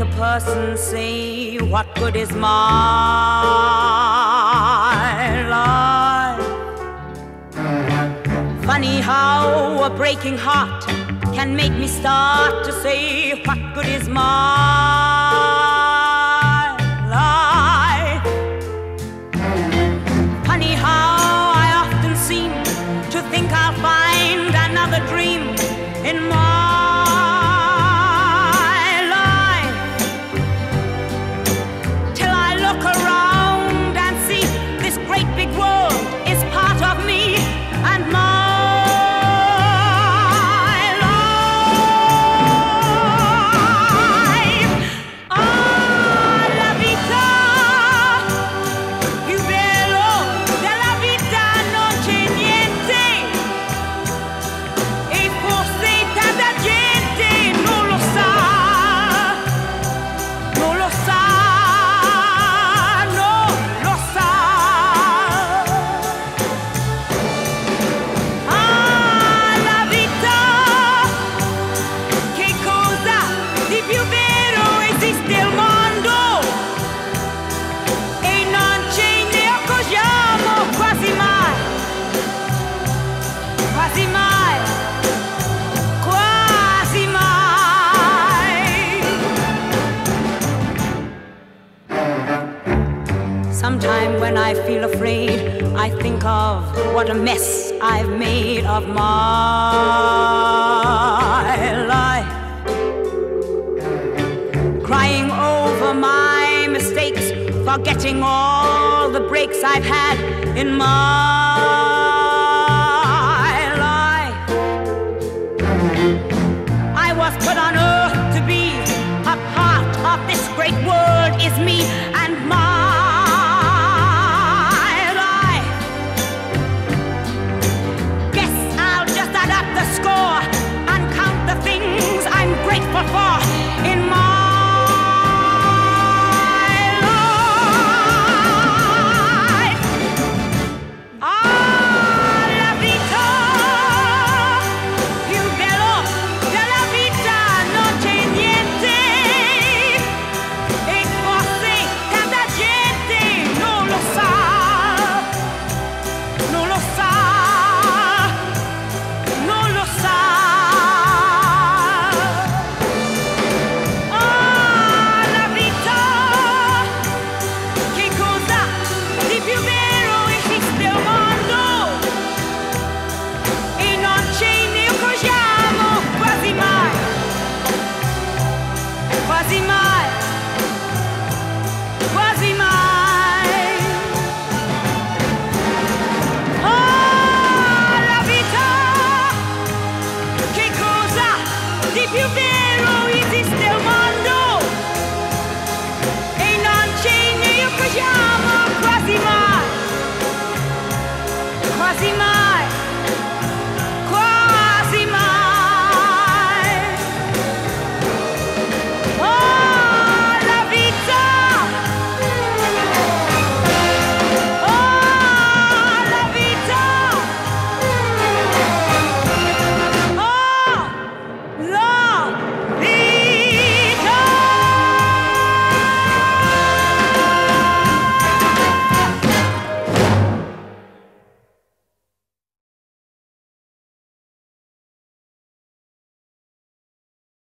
a person say, What good is my life? Funny how a breaking heart can make me start to say, What good is my life? Funny how I often seem to think I'll find another dream in my when I feel afraid, I think of what a mess I've made of my life. Crying over my mistakes, forgetting all the breaks I've had in my life. I was put on earth to be a part of this